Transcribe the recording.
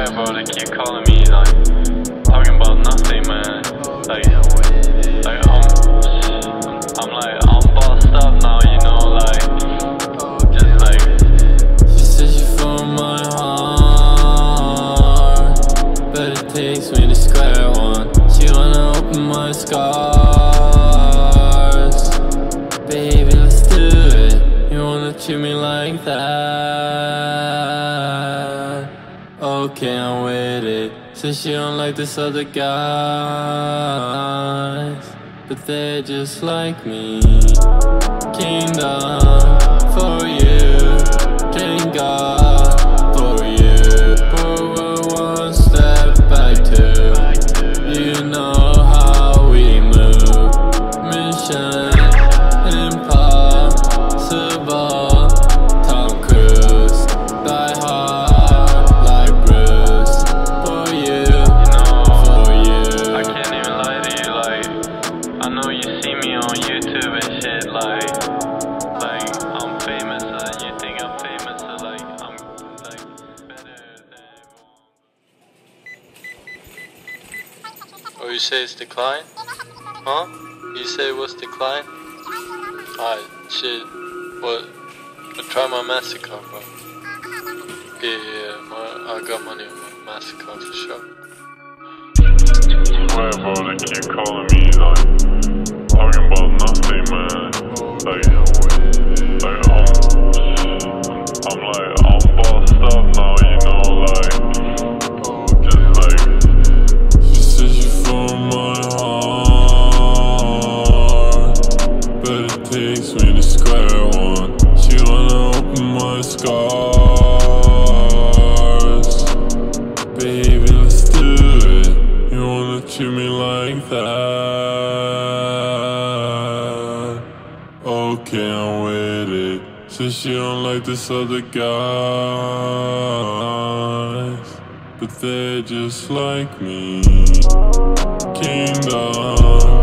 Swear, bro, they keep calling me like talking about nothing, man. Like, like I'm, I'm like I'm bossed up now, you know, like just like. She said she from my heart, but it takes me to square one. She wanna open my scars, baby, let's do it. You wanna treat me like that? I'm with it. Said she don't like this other guys, but they're just like me. Kingdom like, like, I'm famous, uh, you think I'm famous, uh, like, I'm, like, better than. Oh, you say it's decline? Huh? You say it was decline? Alright, shit. What? I try my MasterCard, bro. Yeah, yeah, yeah. My, I got money on my MasterCard for sure. Swear, bro, they keep calling me, like, talking about square one. She wanna open my scars, baby, let's do it. You wanna treat me like that? Okay, I'm with it. Said she don't like this other guys, but they're just like me. Kingdom